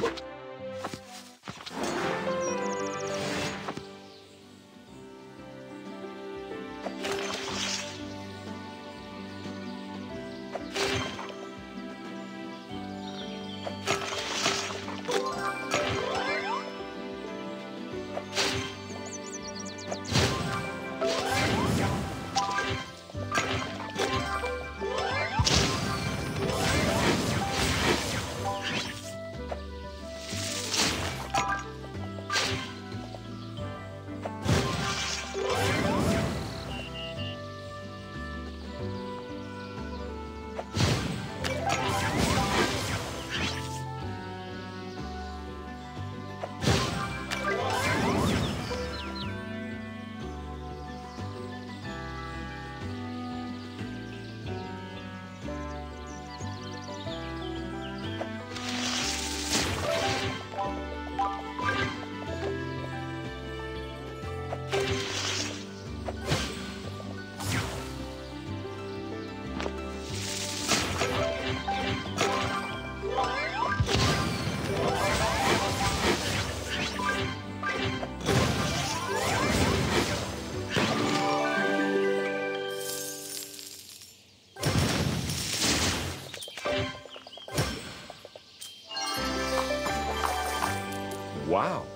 What? you Wow.